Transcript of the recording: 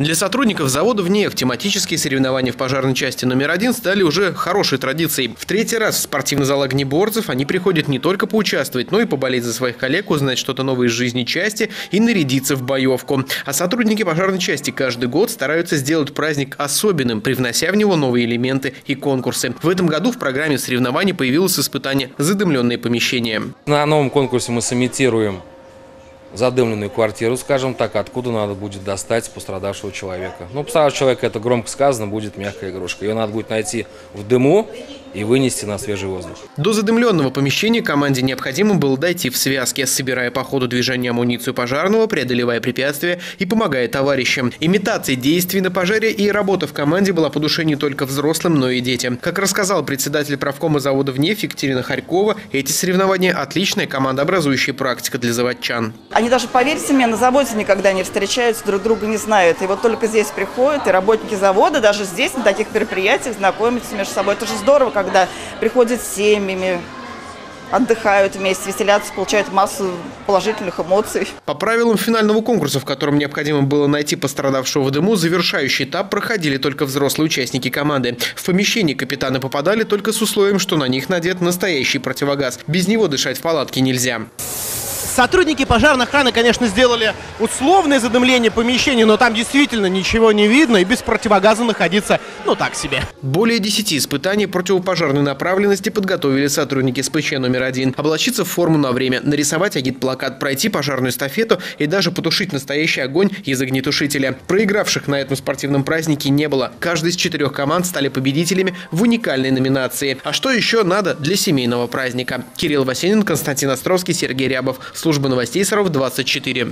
Для сотрудников завода в НЕФ тематические соревнования в пожарной части номер один стали уже хорошей традицией. В третий раз в спортивный зал огнеборцев они приходят не только поучаствовать, но и поболеть за своих коллег, узнать что-то новое из жизни части и нарядиться в боевку. А сотрудники пожарной части каждый год стараются сделать праздник особенным, привнося в него новые элементы и конкурсы. В этом году в программе соревнований появилось испытание «Задымленные помещения». На новом конкурсе мы сымитируем задымленную квартиру, скажем так, откуда надо будет достать пострадавшего человека. Ну, пострадавший человек, это громко сказано, будет мягкая игрушка. Ее надо будет найти в дыму, и вынести на свежий воздух. До задымленного помещения команде необходимо было дойти в связке, собирая по ходу движения амуницию пожарного, преодолевая препятствия и помогая товарищам. Имитация действий на пожаре и работа в команде была по душе не только взрослым, но и детям. Как рассказал председатель правкома завода «Внефь» Екатерина Харькова, эти соревнования – отличная командообразующая практика для заводчан. Они даже, поверьте мне, на заводе никогда не встречаются, друг друга не знают. И вот только здесь приходят, и работники завода даже здесь, на таких мероприятиях, знакомятся между собой. Это же здорово, когда приходят с семьями, отдыхают вместе, веселятся, получают массу положительных эмоций. По правилам финального конкурса, в котором необходимо было найти пострадавшего в дыму, завершающий этап проходили только взрослые участники команды. В помещении капитаны попадали только с условием, что на них надет настоящий противогаз. Без него дышать в палатке нельзя. Сотрудники пожарной охраны, конечно, сделали условное задымление помещения, но там действительно ничего не видно и без противогаза находиться, ну так себе. Более 10 испытаний противопожарной направленности подготовили сотрудники СПЧ номер один. Облачиться в форму на время, нарисовать агитплакат, пройти пожарную эстафету и даже потушить настоящий огонь из огнетушителя. Проигравших на этом спортивном празднике не было. Каждый из четырех команд стали победителями в уникальной номинации. А что еще надо для семейного праздника? Кирилл Васенин, Константин Островский, Сергей Рябов. Служба новостей Саров 24.